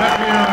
Happy hour.